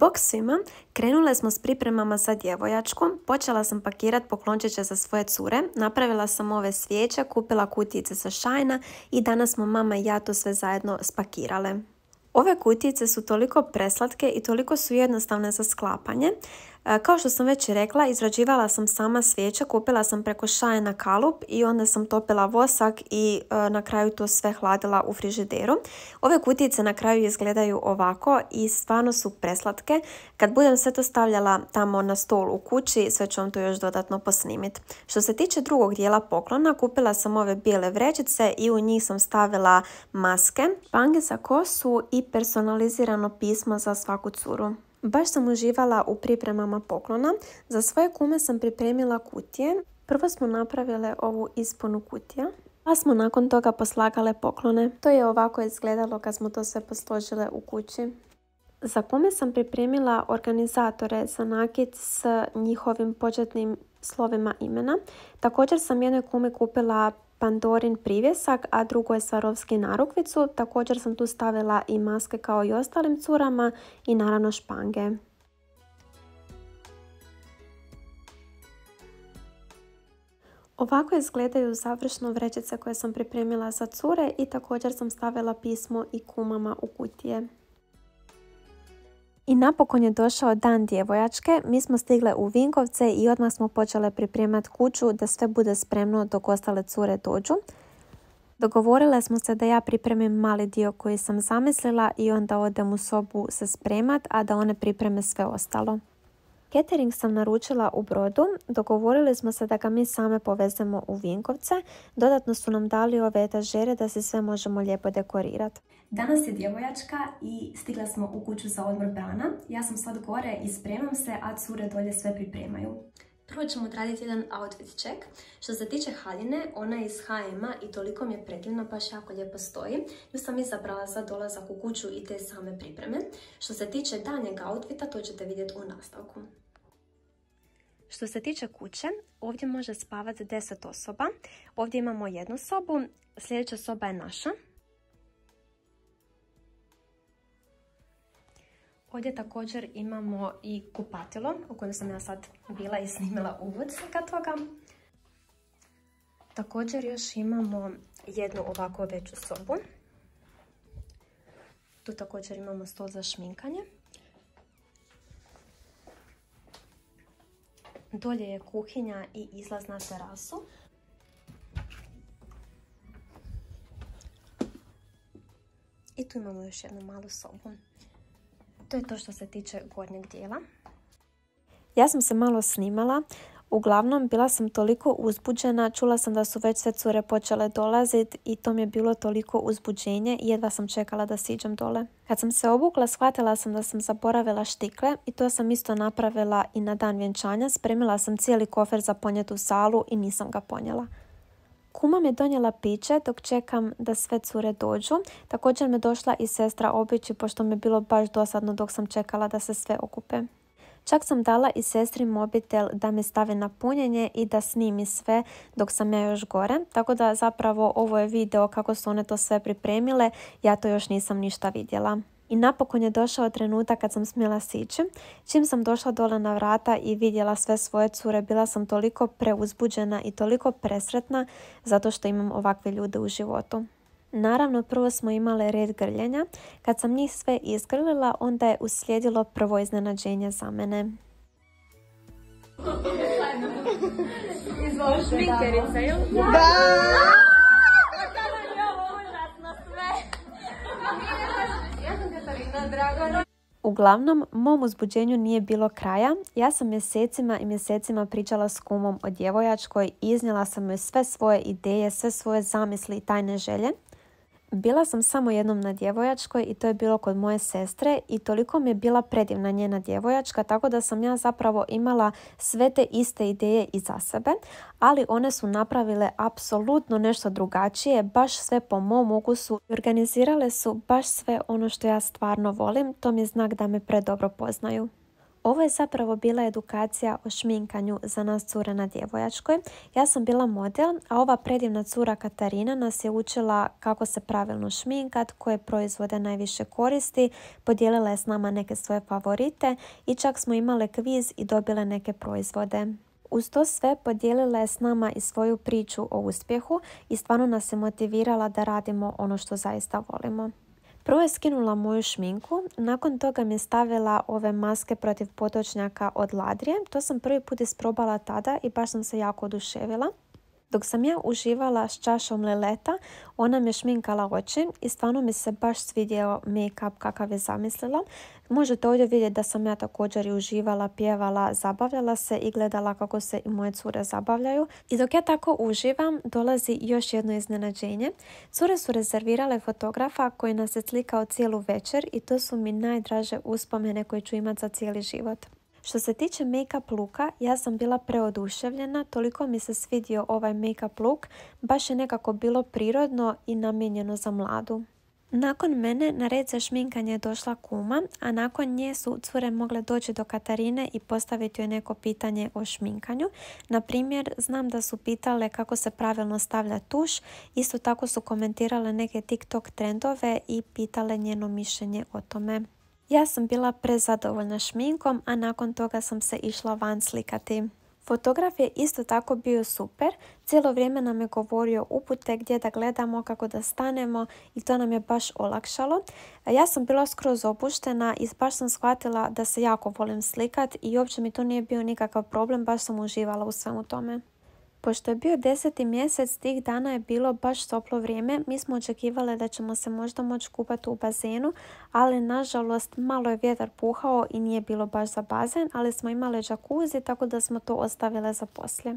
Bok svima, krenule smo s pripremama za djevojačku, počela sam pakirati poklončiće za svoje cure, napravila sam ove svijeće, kupila kutijice sa šajna i danas smo mama i ja to sve zajedno spakirale. Ove kutijice su toliko preslatke i toliko su jednostavne za sklapanje kao što sam već rekla, izrađivala sam sama svijeće, kupila sam preko šajena kalup i onda sam topila vosak i e, na kraju to sve hladila u frižideru. Ove kutice na kraju izgledaju ovako i stvarno su preslatke. Kad budem sve to stavljala tamo na stol u kući, sve ću vam to još dodatno posnimiti. Što se tiče drugog dijela poklona, kupila sam ove bijele vrećice i u njih sam stavila maske, pange za kosu i personalizirano pismo za svaku curu. Baš sam uživala u pripremama poklona. Za svoje kume sam pripremila kutije. Prvo smo napravile ovu ispunu kutija. Pa smo nakon toga poslagale poklone. To je ovako izgledalo kad smo to sve posložile u kući. Za kume sam pripremila organizatore za nakit s njihovim početnim slovima imena. Također sam jednoj kume kupila Pandorin privjesak, a drugo je Svarovski narukvicu. Također sam tu stavila i maske kao i ostalim curama i naravno špange. Ovako izgledaju završno vrećice koje sam pripremila za cure i također sam stavila pismo i kumama u kutije. I napokon je došao dan djevojačke, mi smo stigle u Vinkovce i odmah smo počele pripremati kuću da sve bude spremno dok ostale cure dođu. Dogovorile smo se da ja pripremim mali dio koji sam zamislila i onda odem u sobu se spremat, a da one pripreme sve ostalo. Catering sam naručila u brodu, dogovorili smo se da ga mi same povezemo u Vinkovce, dodatno su nam dali ove etažere da se sve možemo lijepo dekorirati. Danas je djevojačka i stigla smo u kuću za odmor brana. Ja sam sad gore i spremam se, a cure dolje sve pripremaju. Prvo ćemo odraditi jedan outfit check. Što se tiče haljine, ona je iz H&M-a i toliko mi je predivna, baš jako lijepo stoji. Ju sam izabrala za dolazak u kuću i te same pripreme. Što se tiče danjeg outfita, to ćete vidjeti u nastavku. Što se tiče kuće, ovdje može spavati 10 osoba. Ovdje imamo jednu sobu, sljedeća soba je naša. Ovdje također imamo i kupatilo u kojem sam ja sad bila i snimila uvod svega toga. Također još imamo jednu ovako veću sobu. Tu također imamo stol za šminkanje. Dolje je kuhinja i izlaz na terasu. I tu imamo još jednu malu sobu. To je to što se tiče gornjeg dijela. Ja sam se malo snimala. Uglavnom, bila sam toliko uzbuđena, čula sam da su već sve cure počele dolaziti i to mi je bilo toliko uzbuđenje i jedva sam čekala da siđem dole. Kad sam se obukla, shvatila sam da sam zaboravila štikle i to sam isto napravila i na dan vjenčanja. Spremila sam cijeli kofer za ponjetu salu i nisam ga ponijela. Kuma mi donijela piće dok čekam da sve cure dođu. Također me došla i sestra obići pošto mi je bilo baš dosadno dok sam čekala da se sve okupe. Čak sam dala i sestri mobitel da mi stavi na punjenje i da snimi sve dok sam ja još gore. Tako da zapravo ovo je video kako su one to sve pripremile. Ja to još nisam ništa vidjela. I napokon je došao trenutak kad sam smjela sići. Čim sam došla dole na vrata i vidjela sve svoje cure, bila sam toliko preuzbuđena i toliko presretna zato što imam ovakve ljude u životu. Naravno, prvo smo imale red grljenja. Kad sam njih sve izgrlila, onda je uslijedilo prvo iznenađenje za mene. Da! Uglavnom, mom uzbuđenju nije bilo kraja. Ja sam mjesecima i mjesecima pričala s kumom o djevojačkoj iznijela sam joj sve svoje ideje, sve svoje zamisli i tajne želje. Bila sam samo jednom na djevojačkoj i to je bilo kod moje sestre i toliko mi je bila predivna njena djevojačka tako da sam ja zapravo imala sve te iste ideje i za sebe, ali one su napravile apsolutno nešto drugačije, baš sve po mom ukusu. Organizirale su baš sve ono što ja stvarno volim, to mi je znak da me predobro poznaju. Ovo je zapravo bila edukacija o šminkanju za nas cure na djevojačkoj. Ja sam bila model, a ova predivna cura Katarina nas je učila kako se pravilno šminkat, koje proizvode najviše koristi, podijelila je s nama neke svoje favorite i čak smo imale kviz i dobile neke proizvode. Uz to sve podijelila je s nama i svoju priču o uspjehu i stvarno nas je motivirala da radimo ono što zaista volimo. Prvo je skinula moju šminku, nakon toga mi je stavila ove maske protiv potočnjaka od Ladrije. To sam prvi put isprobala tada i baš sam se jako oduševila. Dok sam ja uživala s čašom leleta, ona mi je šminkala oči i stvarno mi se baš svidio make-up kakav je zamislila. Možete ovdje vidjeti da sam ja također i uživala, pjevala, zabavljala se i gledala kako se i moje cure zabavljaju. I dok ja tako uživam, dolazi još jedno iznenađenje. Cure su rezervirale fotografa koji nas je slikao cijelu večer i to su mi najdraže uspomene koje ću imati za cijeli život. Što se tiče make-up luka, ja sam bila preoduševljena, toliko mi se svidio ovaj make-up look, baš je nekako bilo prirodno i namijenjeno za mladu. Nakon mene na red za šminkanje je došla kuma, a nakon nje su cure mogle doći do Katarine i postaviti joj neko pitanje o šminkanju. Na primjer, znam da su pitale kako se pravilno stavlja tuš, isto tako su komentirale neke TikTok trendove i pitale njeno mišljenje o tome. Ja sam bila prezadovoljna šminkom, a nakon toga sam se išla van slikati. Fotograf je isto tako bio super, cijelo vrijeme nam je govorio upute gdje da gledamo, kako da stanemo i to nam je baš olakšalo. Ja sam bila skroz opuštena i baš sam shvatila da se jako volim slikat i uopće mi to nije bio nikakav problem, baš sam uživala u svemu tome. Pošto je bio deseti mjesec, tih dana je bilo baš toplo vrijeme. Mi smo očekivali da ćemo se možda moći kupati u bazenu, ali nažalost malo je vjetar puhao i nije bilo baš za bazen, ali smo imali džakuzi tako da smo to ostavile za poslije.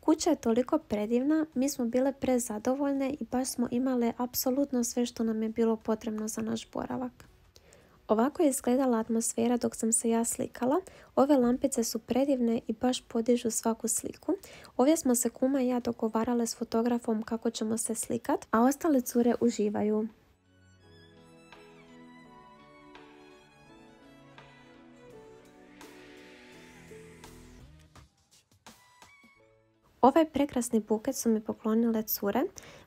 Kuća je toliko predivna, mi smo bile prezadovoljne i baš smo imale apsolutno sve što nam je bilo potrebno za naš boravak. Ovako je izgledala atmosfera dok sam se ja slikala. Ove lampice su predivne i baš podižu svaku sliku. Ovdje smo se kuma i ja dogovarale s fotografom kako ćemo se slikat, a ostale cure uživaju. Ovaj prekrasni buket su mi poklonile cure.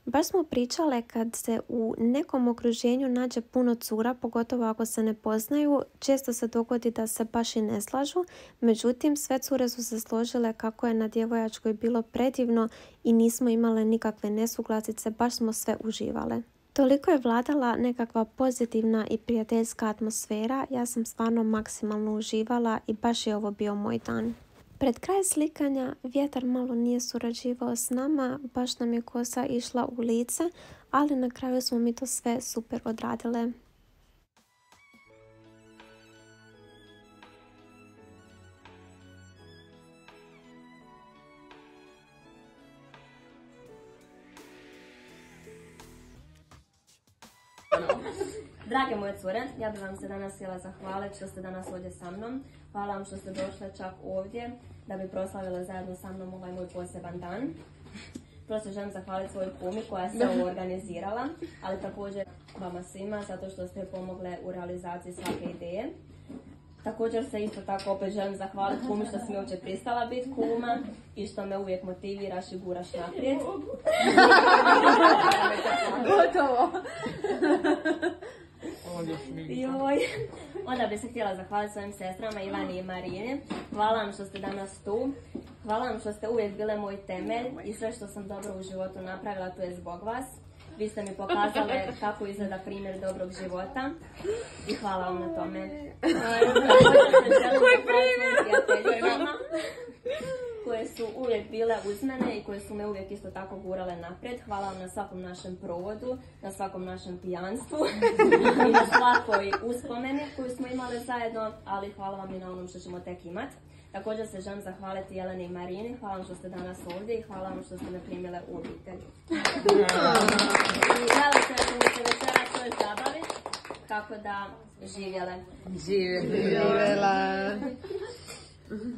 Baš smo pričale kad se u nekom okruženju nađe puno cura, pogotovo ako se ne poznaju, često se dogodi da se baš i ne slažu. Međutim, sve cure su se složile kako je na djevojačkoj bilo predivno i nismo imale nikakve nesuglasice, baš smo sve uživale. Toliko je vladala nekakva pozitivna i prijateljska atmosfera, ja sam stvarno maksimalno uživala i baš je ovo bio moj dan. Pred kraj slikanja vjetar malo nije surađivao s nama, baš nam je kosa išla u lice, ali na kraju smo mi to sve super odradile. Drage moje cure, ja bih vam se danas htjela zahvaliti što ste danas ovdje sa mnom. Hvala vam što ste došle čak ovdje da bi proslavile zajedno sa mnom ovaj moj poseban dan. Prosto želim zahvaliti svojoj kumi koja se ovo organizirala, ali također vama svima zato što ste pomogle u realizaciji svake ideje. Također se isto tako opet želim zahvaliti kumi što si mi uopće pristala biti kuma i što me uvijek motiviraš i guraš naprijed. Gotovo. Joj. Onda bi se htjela zahvaliti svojim sestrama Ivani i Marini. Hvala vam što ste danas tu. Hvala vam što ste uvijek bile moj temelj i sve što sam dobro u životu napravila to je zbog vas. Vi ste mi pokazali kako izgleda primjer dobrog života i hvala vam na tome. Koji primjer? Uvijek bile uz mene i koje su me uvijek isto tako gurale naprijed. Hvala vam na svakom našem provodu, na svakom našem pijanstvu i na svakoj uspomeni koju smo imali zajedno, ali hvala vam i na onom što ćemo tek imat. Također se želim zahvaliti Jeleni i Marini, hvala vam što ste danas ovdje i hvala vam što ste me primile u obitelj. I nadam se da ćemo se večera svoj zabaviti, kako da živjele. Živjela.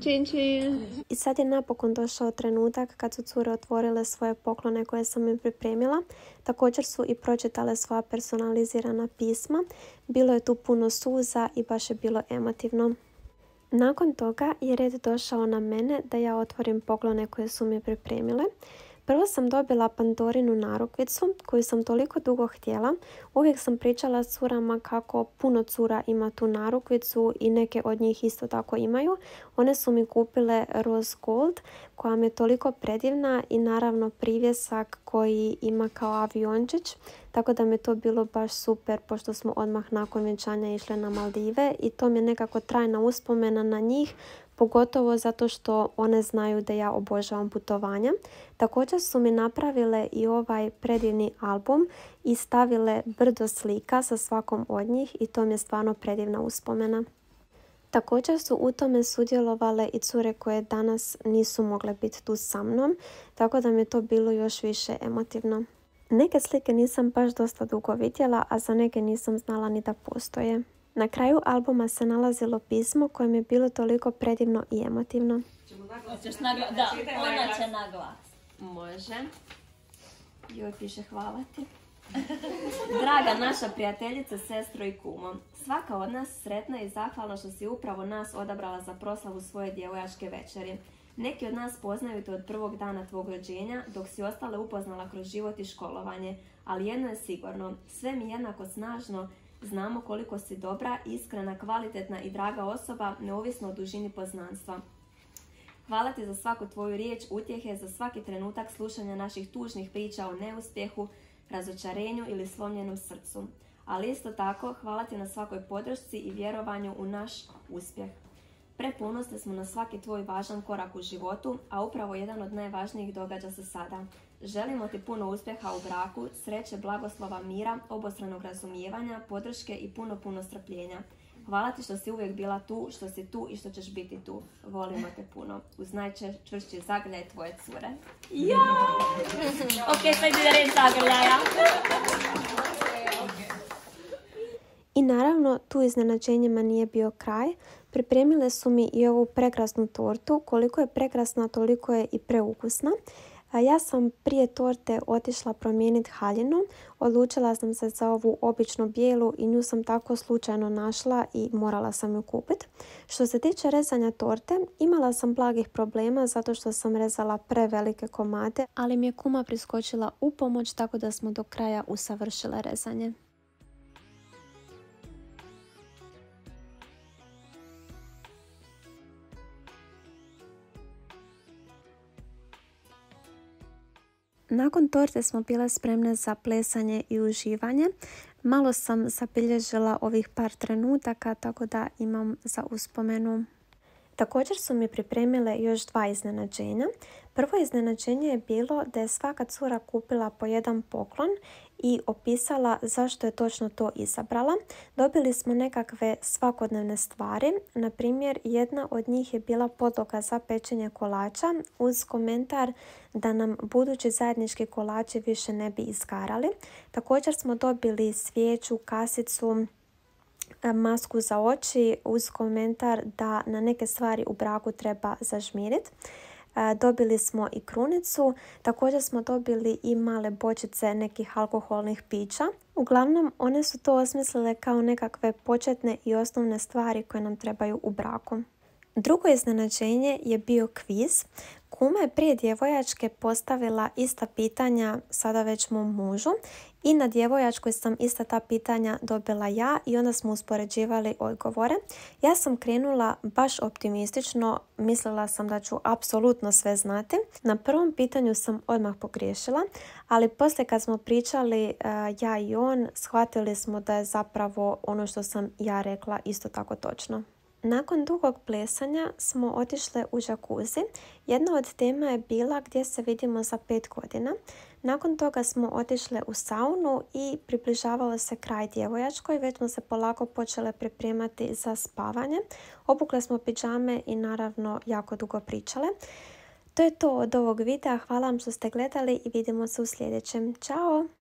Čin, čin. I sad je napokon došao trenutak kad su cure otvorile svoje poklone koje sam im pripremila. Također su i pročitale svoja personalizirana pisma. Bilo je tu puno suza i baš je bilo emotivno. Nakon toga je red došao na mene da ja otvorim poklone koje su mi pripremile. Prvo sam dobila Pandorinu narukvicu koju sam toliko dugo htjela. Uvijek sam pričala s curama kako puno cura ima tu narukvicu i neke od njih isto tako imaju. One su mi kupile Rose Gold koja mi je toliko predivna i naravno privjesak koji ima kao aviončić. Tako da mi je to bilo baš super pošto smo odmah nakon vjenčanja išle na Maldive i to mi je nekako trajna uspomena na njih pogotovo zato što one znaju da ja obožavam putovanja. Također su mi napravile i ovaj predivni album i stavile brdo slika sa svakom od njih i to mi je stvarno predivna uspomena. Također su u tome sudjelovale i cure koje danas nisu mogle biti tu sa mnom, tako da mi je to bilo još više emotivno. Neke slike nisam baš dosta dugo vidjela, a za neke nisam znala ni da postoje. Na kraju albuma se nalazilo pismo koje mi je bilo toliko predivno i emotivno. Hoćeš naglas? Da, ona će naglas. Može. Joj piše hvala ti. Draga naša prijateljica, sestro i kumo, svaka od nas sretna i zahvalna što si upravo nas odabrala za proslavu svoje djevojačke večeri. Neki od nas poznaju te od prvog dana tvog rođenja, dok si ostale upoznala kroz život i školovanje, ali jedno je sigurno, sve mi jednako snažno Znamo koliko si dobra, iskrena, kvalitetna i draga osoba, neovisno o dužini poznanstva. Hvala ti za svaku tvoju riječ, utjehe, za svaki trenutak slušanja naših tužnih priča o neuspjehu, razočarenju ili slomljenom srcu. Ali isto tako, hvala ti na svakoj podršci i vjerovanju u naš uspjeh. Preponosni smo na svaki tvoj važan korak u životu, a upravo jedan od najvažnijih događa se sada. Želimo ti puno uspjeha u braku, sreće, blagoslova, mira, obostranog razumijevanja, podrške i puno, puno strpljenja. Hvala ti što si uvijek bila tu, što si tu i što ćeš biti tu. Volimo te puno. Uz najčvršći zagrljaj tvoje cure. Ja! ok, sad ide red zagrljaja. I naravno, tu iznenađenjima nije bio kraj. Pripremile su mi i ovu prekrasnu tortu. Koliko je prekrasna, toliko je i preukusna. Ja sam prije torte otišla promijeniti haljinu. Odlučila sam se za ovu običnu bijelu i nju sam tako slučajno našla i morala sam ju kupiti. Što se tiče rezanja torte, imala sam blagih problema zato što sam rezala prevelike komade, ali mi je kuma priskočila u pomoć tako da smo do kraja usavršile rezanje. Nakon torte smo bile spremne za plesanje i uživanje. Malo sam zabilježila ovih par trenutaka, tako da imam za uspomenu. Također su mi pripremile još dva iznenađenja. Prvo iznenađenje je bilo da je svaka cura kupila po jedan poklon i opisala zašto je točno to izabrala. Dobili smo nekakve svakodnevne stvari. Na primjer, jedna od njih je bila podloga za pečenje kolača uz komentar da nam budući zajednički kolači više ne bi izgarali. Također smo dobili svijeću, kasicu, masku za oči uz komentar da na neke stvari u braku treba zažmiriti. Dobili smo i krunicu, također smo dobili i male bočice nekih alkoholnih pića. Uglavnom, one su to osmislile kao nekakve početne i osnovne stvari koje nam trebaju u braku. Drugo iznenađenje je bio kviz. Kuma je prije djevojačke postavila ista pitanja sada već mom mužu i na djevojačkoj sam ista ta pitanja dobila ja i onda smo uspoređivali odgovore. Ja sam krenula baš optimistično, mislila sam da ću apsolutno sve znati. Na prvom pitanju sam odmah pogriješila, ali poslije kad smo pričali eh, ja i on, shvatili smo da je zapravo ono što sam ja rekla isto tako točno. Nakon dugog plesanja smo otišle u džakuzi. Jedna od tema je bila gdje se vidimo za pet godina. Nakon toga smo otišle u saunu i približavalo se kraj djevojačkoj. Već smo se polako počele pripremati za spavanje. Obukle smo piđame i naravno jako dugo pričale. To je to od ovog videa. Hvala vam što ste gledali i vidimo se u sljedećem. Ćao!